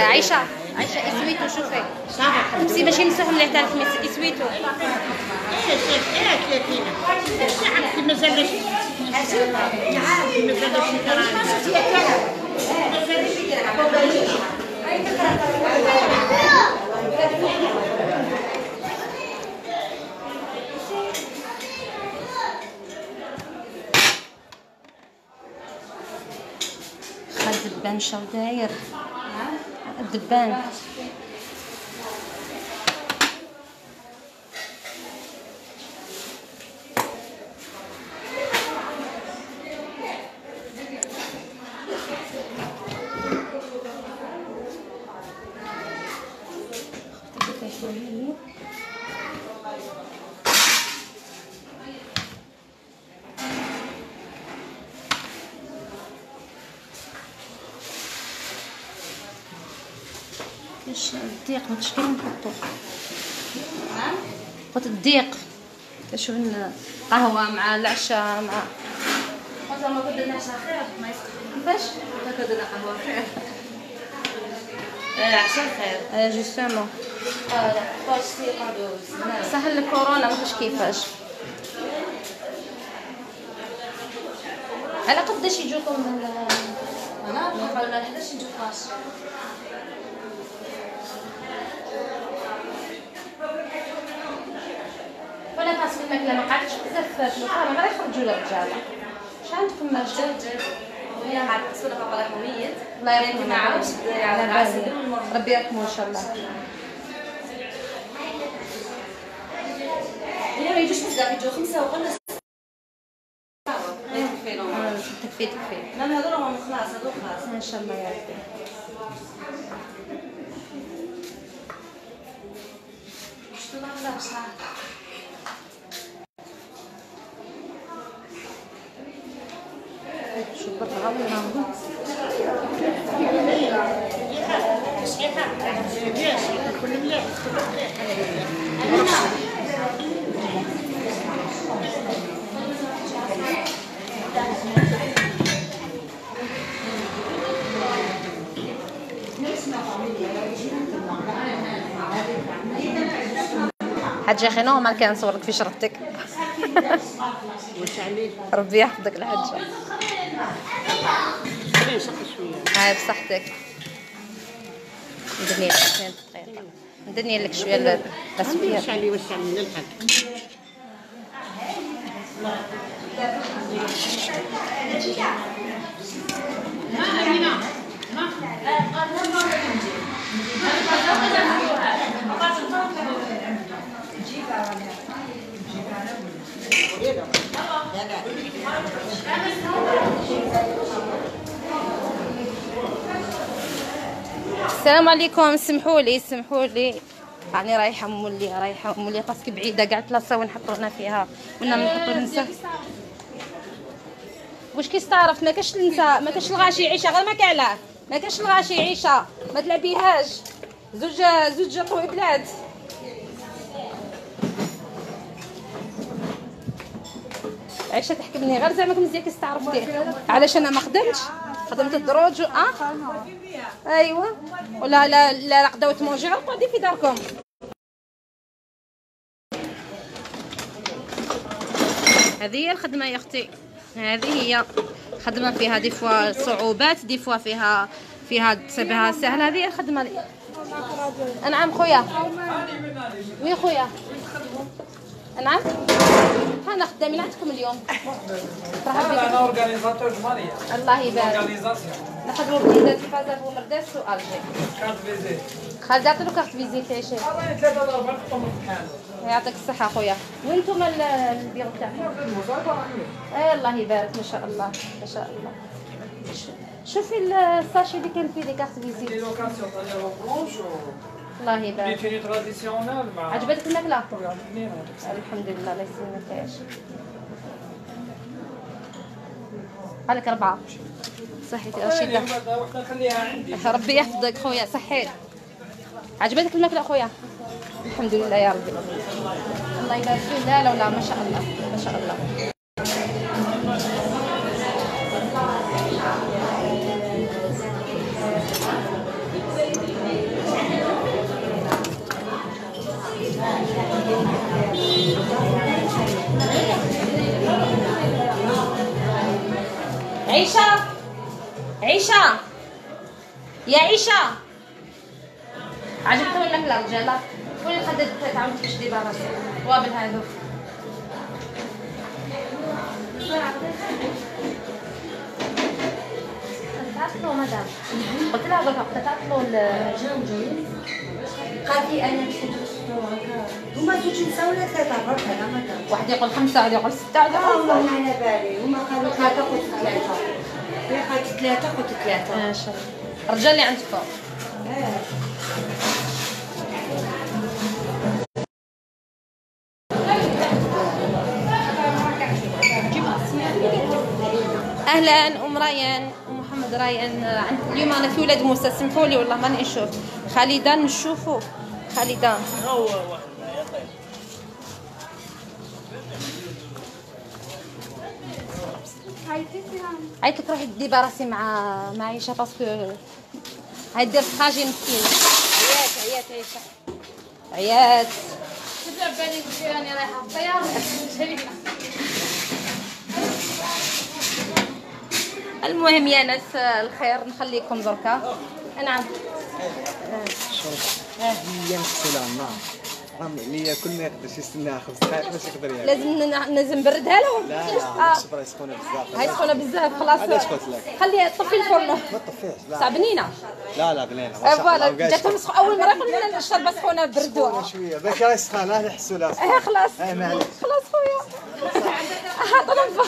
عايشة. عايشة إسويتو شوفي. صح امسي باش يمسح مليح تعرف إسويتو. إيه إيه 30 عرفتي الدبان شو داير الدقيق ما تشكي نحطو. قلت الدقيق شوف لنا قهوة مع العشاء مع قلت ما كنت العشاء خير ما كيفاش ما كدنا قهوة خير. آه، عشان خير. جوستومون آه باش نعم سهل الكورونا ما كيفاش. على قداش يجوكم أنا؟ لنا 11 نجيب 12 ولا خاص في الماكله ما قعدتش بزاف في القهوة غير يخرجوا للرجاله شحال عندكم مرجل وهي عاد تسولف بابا الله ميت. الله يرحمه. ما عرفتش على العسل ربي يرحمه إن شاء الله. هي ما يجوش بزاف يجوا خمسة وقلنا آه، تكفي تكفي لأن هذول هم خلاص هذول خلاص. إن شاء الله يا ربي. شتو لا بصح أخي نورمال كان نصورك في عليه ربي يحفظك الحجه هاي بصحتك. ندني لك 20 دقيقة. ندني لك شوية ال- التسويه واش عليه واش عليه نلحق السلام عليكم. سمحوا لي سمحوا لي. راني رايحة مولي رايحة مولي. باسكو بعيدة. كاع بلاصه وين نحطوا هنا فيها. وين نحطوا النساء واش كيستعرف؟ ما كاش النساء ما كاش الغاشي عيشة. غير ما كاع ما كاش الغاشي عيشة. ما تلعبيهاش زوج زوج طويبلات عيشة تحكمني. غير زعما مزيان كيستعرفتي علاش أنا ما خدمتش؟ خدمت الدروج و... آه؟ ايوا ولا لا لا قداو تمونجي غير قعدي في داركم. هذه هي الخدمة يا أختي. هذه هي خدمة فيها دي فوا صعوبات دي فوا فيها فيها تسبها سهلة. هذه هي الخدمة. نعم خويا. وين خويا؟ نعم أنا خدامين عندكم اليوم. مرحبا أنا أورغانيزاتور جمالية. الله يبارك. اورغانيزاسيون نخدموا بليدات فازر ومرداس والجي كارت فيزيت خالد عطيلو كارت فيزيت يا شيخ. والله ثلاثة ضربات تقوم الامتحان يعطيك الصحة خويا. وين نتوما ال- البيرو تاعكم؟ اي الله يبارك. ما شاء الله ما شاء الله. شوفي الساشي اللي كان فيه دي كارت فيزيت الله يبارك. تيني تراديسيونال مع عجبتك الاثنين الحمد لله الله يسلمك يا شيخ قالك أربعة صحيتي رشيدة وحده نخليها عندي. ربي يحفظك خويا صحيت عجبتك الماكلة خويا الحمد لله يا ربي. الله يبارك لا لا لا ما شاء الله ما شاء الله. يا عيشة. عجبتهم لك الرجاله شكون اللي خدت تعاود تشدي براسي وابل هذو تعطلوا مدام. قلت لها قلت لها تعطلوا أنا هما زوج نساء ولا برك ما كان واحد يقول خمسة واحد يقول ستة واحد يقول والله ما على بالي هما قالوا ثلاثة قلت ثلاثة. هي قالت ثلاثة قلت الله. الرجال اللي عندك فوق أهلا أم ريان أم محمد ريان. عند اليوم أنا في ولاد موسى سمحوا لي والله ماني نشوف خالدان نشوفوا خالدان عيط لك روحي دي براسي مع مع عيشه parce que. هاي دير trajet مسكينه عيات عيات عيشه عيات تبع بالي قلت راني رايحة الطيارة. المهم يا ناس الخير نخليكم دركا. نعم هي السلام نعم اللي كل ما يقدرش يستناها خمس دقائق باش يقدر ياكل لازم لازم نبردها لهم لا آه. لا الشربة سخونة بزاف. هاي سخونة بزاف خلاص. علاش قلت لك؟ خليها طفي الفرن. ما تطفيش لا. بنينة؟ لا ما شاء الله voilà. جاتهم أول مرة يقولوا لنا الشربه سخونة بردوها. شوية. باك راهي سخانة نحسوا لها آه خلاص. معليش خلاص خويا. طلب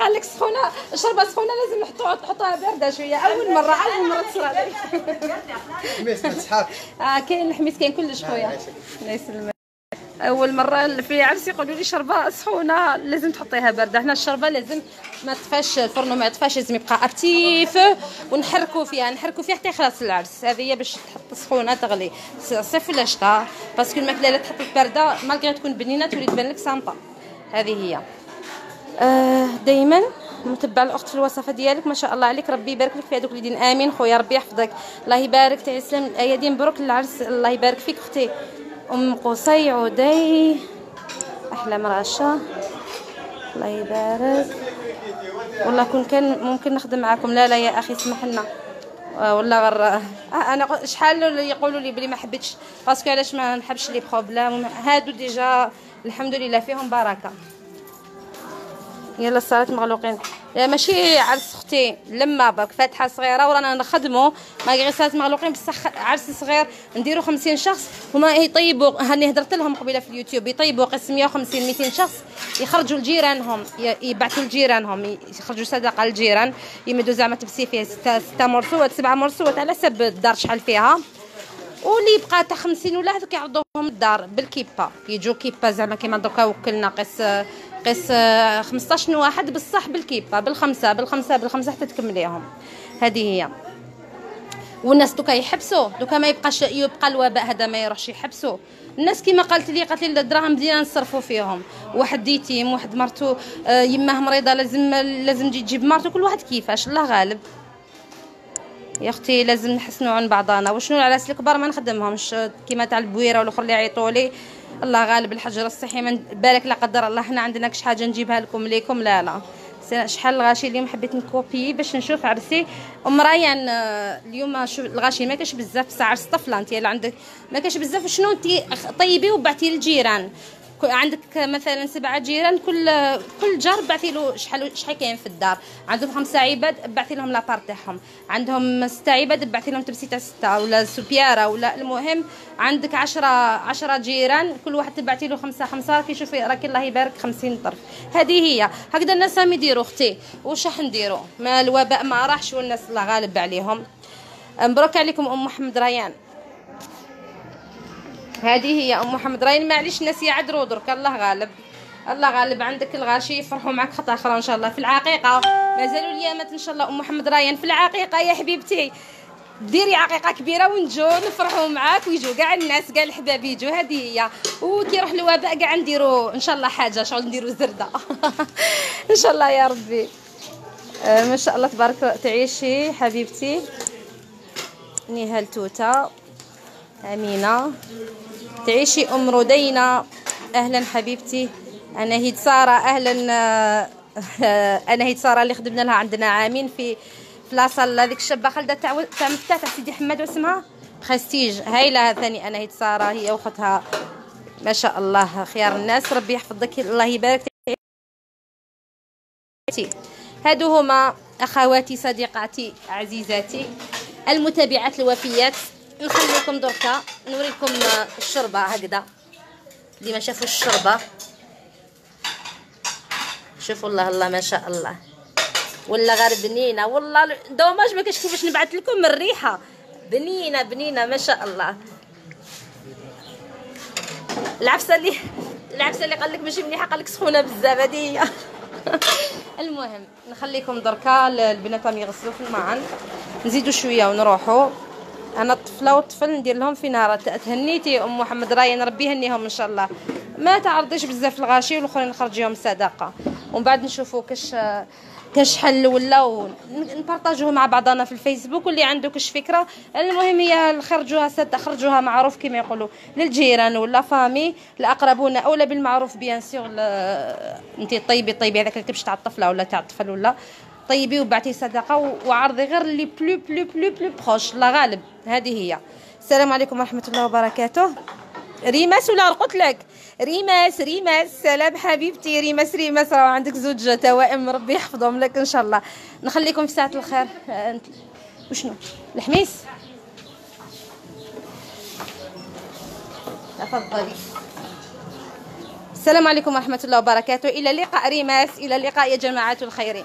قال لك سخونة الشربه سخونة لازم نحطوها تحطها باردة شوية. أول مرة أول مرة تصير عليك ميس ما تسحبش آه كاين الحميس كاين كلش خويا. الله يسلمك. أول مرة في عرس يقولوا لي شربة سخونة لازم تحطيها باردة. هنا الشربة لازم ما تفاش الفرن ما يطفاش لازم يبقى à petit feu ونحركوا فيها نحركوا فيها حتى يخلص العرس. هذه هي باش تحط سخونة تغلي. صيف ولا شتاء parce que الماكلة لا تحط باردة malgré تكون بنينة تولي تبان لك سامبا هذه هي. آه دائما متبع الأخت في الوصفة ديالك. ما شاء الله عليك. ربي يبارك لك في هذوك اليدين. آمين. خويا ربي يحفظك. الله يبارك. تعسلم الايادي مبروك للعرس. الله يبارك فيك أختي. أم قصي عدي. أحلى مراشة. الله يبارك. والله كون كان ممكن نخدم معاكم. لا لا يا أخي اسمح لنا. آه، والله غير آه، أنا شحال اللي يقولوا لي بلي ما حبيتش؟ parce que علاش ما نحبش les problèmes هادو déjà الحمد لله فيهم بركة. يلا الصالات مغلوقين. ماشي عرس أختي لما باك فاتحة صغيرة ورانا نخدموا ما غير صالات مغلوقين بصح عرس صغير نديروا 50 شخص هما يطيبوا هاني هدرت لهم قبيلة في اليوتيوب يطيبوا قسم 150 200 شخص يخرجوا لجيرانهم يبعثوا لجيرانهم يخرجوا صدقه للجيران يمدوا زعما تبسي فيها ستة ستة مرسوات سبعة مرسوات على حسب الدار شحال فيها. واللي بقى تاع 50 ولا هذوك يعرضوهم الدار بالكيبا يجوا كيبا زعما كيما دوكا وكلنا قيس قيس 15 واحد بصح بالكيبا بالخمسة بالخمسة بالخمسة حتى تكمليهم. هذه هي. والناس دوكا يحبسوا دوكا ما يبقاش يبقى الوباء هذا ما يروحش يحبسوا الناس كيما قالت لي قالت لي الدراهم بدينا نصرفوا فيهم. واحد يتيم واحد مرتو آه، يماه مريضة لازم لازم تجي تجيب مرتو كل واحد كيفاش الله غالب. يا أختي لازم نحسنوا عن بعضنا. وشنو العراس الكبار ما نخدمهمش كيما تاع البويرة والأخر اللي يعيطوا لي الله غالب الحجر الصحي من بالك لا قدر الله حنا عندنا كش حاجة نجيبها لكم ليكم؟ لا لا. شحال الغاشي اليوم حبيت نكوبي باش نشوف عرسي. ام ريان آه، اليوم شوف الغاشي ما كاش بزاف بصح عرس طفلة انت اللي عندك. ما كاش بزاف شنو انت طيبي وبعتي للجيران عندك مثلا سبعة جيران كل كل جار بعثي له شحال شحال كاين في الدار. عندهم خمسة عباد بعثي لهم la part تاعهم. عندهم ستة عباد بعثي لهم تبسي تاع ستة ولا soupière ولا المهم عندك عشرة عشرة جيران كل واحد تبعتي له خمسة خمسة راكي شوفي راكي الله يبارك خمسين طرف. هذه هي. هكذا الناس راهم يديروا أختي. واش راح نديروا؟ ما الوباء ما راحش والناس الله غالب عليهم. مبروك عليكم أم محمد ريان. هذه هي أم محمد. راين معليش الناس يعذروا درك الله غالب. الله غالب عندك الغاشي يفرحوا معك خطا أخرى إن شاء الله. في العقيقة مازالوا اليامات إن شاء الله أم محمد راين في العقيقة يا حبيبتي ديري عقيقة كبيرة ونجو نفرحوا معاك ويجوا كاع الناس كاع الحباب يجوا هذه هي. وكي يروح الوباء كاع نديروا إن شاء الله حاجة شغل نديروا زردة. إن شاء الله يا ربي. آه، ما شاء الله تبارك تعيشي حبيبتي. نهال توتة. آمينة. تعيشي أم ردينا أهلا حبيبتي. أنا هيد سارة. أهلا آه، أنا هي سارة اللي خدمنا لها عندنا. عامين في لاصال هذيك الشابة خالدة تاع تاع مفتاح سيدي حماد واسمها برستيج. هايلة ثاني. أنا هي سارة هي واختها ما شاء الله. خيار الناس. ربي يحفظك. الله يبارك. هادو هما أخواتي صديقاتي عزيزاتي المتابعات الوفيات. نخليكم دركا نوريكم الشربة هكذا. اللي ما شافوش الشربة. شوفوا الله الله ما شاء الله. ولا غير بنينة. والله دوماج ما كاش كيفاش نبعث لكم الريحه بنينة بنينة ما شاء الله. العفسة اللي العفسة اللي قال لك ماشي مليحة قال لك سخونة بزاف هذه هي. المهم نخليكم دركا البنات راهم يغسلوا في المعن نزيدوا شوية ونروحوا أنا الطفله والطفل ندير لهم في نهار تهنيتي أم محمد راين ربي يهنيهم إن شاء الله. ما تعرضيش بزاف الغاشي والآخرين نخرجيهم صدقه ومن بعد نشوفوا كاش كاش حل ولا نبارطاجوه مع بعضنا في الفيسبوك واللي عنده كاش فكرة. المهم هي خرجوها صد خرجوها معروف كما يقولوا. للجيران ولا famille الأقربون اولى بالمعروف bien sûr انت طيبي طيبي هذاك الكبش تاع الطفله ولا تاع الطفل ولا. طيبي وبعتي صدقة وعرضي غير les plus plus plus plus proches لا غالب. هذه هي. السلام عليكم ورحمة الله وبركاته. ريماس ولا قلت لك؟ ريماس ريماس. سلام حبيبتي. ريماس ريماس. راه عندك زوج توائم. ربي يحفظهم لك إن شاء الله. نخليكم في ساعة الخير. آه، وشنو؟ الحميس؟ تفضلي. السلام عليكم ورحمة الله وبركاته. إلى اللقاء. ريماس. إلى اللقاء يا جماعة الخيرين.